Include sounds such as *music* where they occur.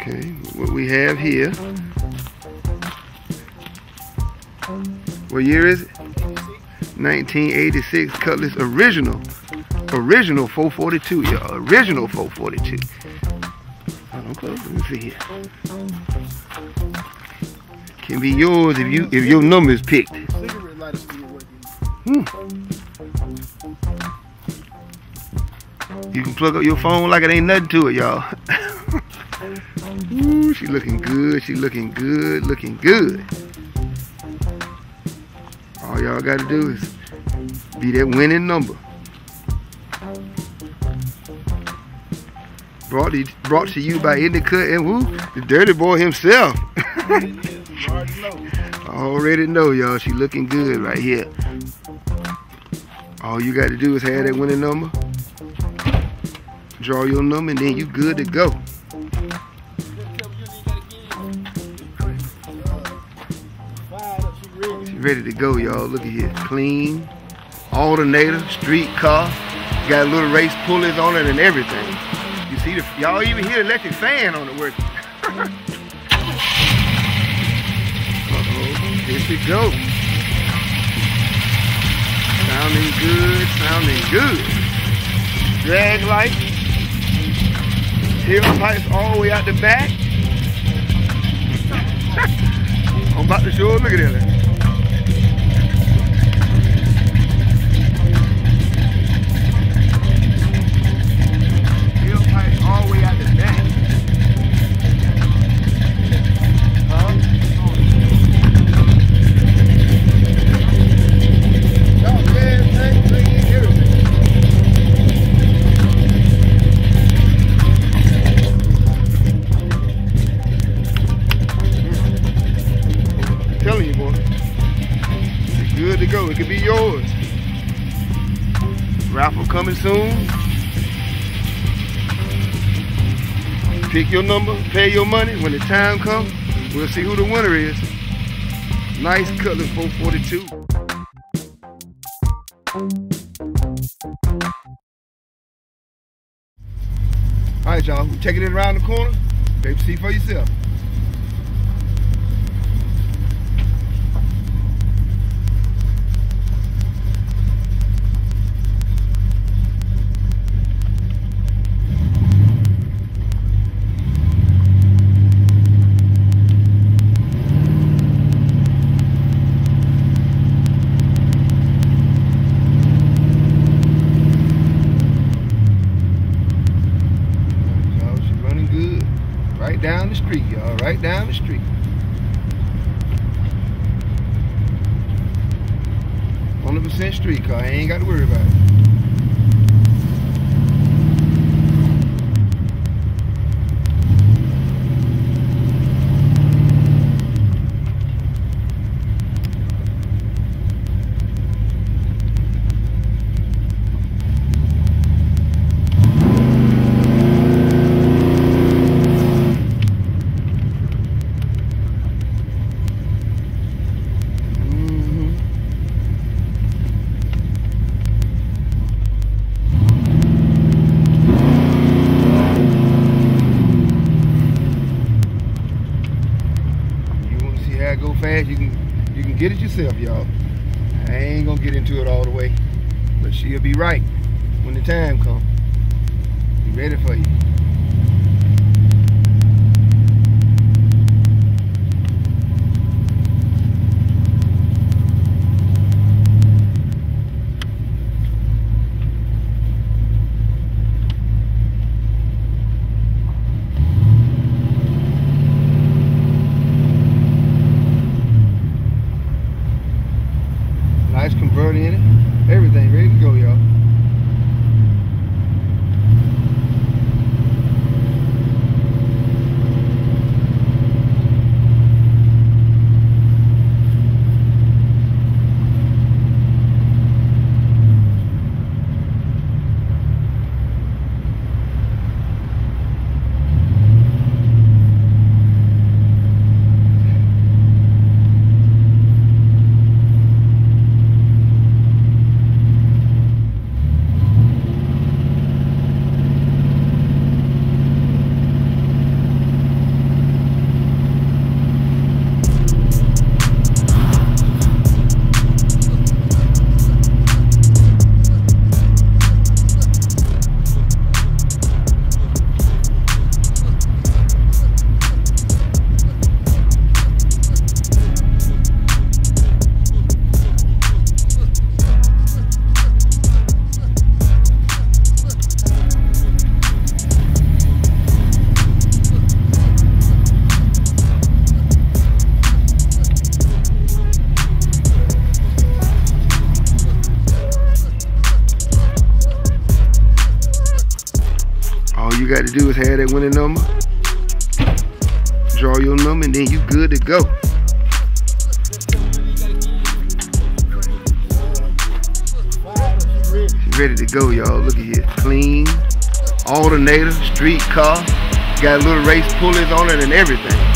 Okay, what we have here. What year is it? 1986 Cutlass original. Original 442, y'all. Original 442. Hold on, close. Let me see here. Can be yours if you if your number is picked. Hmm. You can plug up your phone like it ain't nothing to it, y'all. *laughs* Ooh, she looking good. She looking good. Looking good. All y'all got to do is be that winning number. Brought to, brought to you by NdaCut and who? The Dirty Boy himself. You *laughs* already know. I already know, y'all. She looking good right here. All you got to do is have that winning number. Draw your number, and then you good to go. Ready. To go, y'all. Look at here. Clean. Alternator, street car. Got little race pulleys on it and everything. You see the y'all even hear the electric fan on it working. *laughs* Uh-oh. Here she go. Sounding good, sounding good. Draglite. Tailpipes all the way out the back. *laughs* I'm about to show. Look at that. Raffle coming soon. Pick your number, pay your money. When the time comes, we'll see who the winner is. Nice Cutlass 442. All right, y'all. We're taking it around the corner. Baby, see for yourself. Y'all, she running good. Right down the street, y'all. Right down the street. Hundred percent street car. I ain't got to worry about it. Mhm. You want to see how it go fast? You can you can get it yourself, y'all. I ain't gonna get into it all the way, but she'll be right when the time comes. Be ready for you. You got to do is have that winning number, draw your number, and then you good to go. She's ready to go, y'all. Look at here. Clean, alternator, street car. Got little race pulleys on it and everything.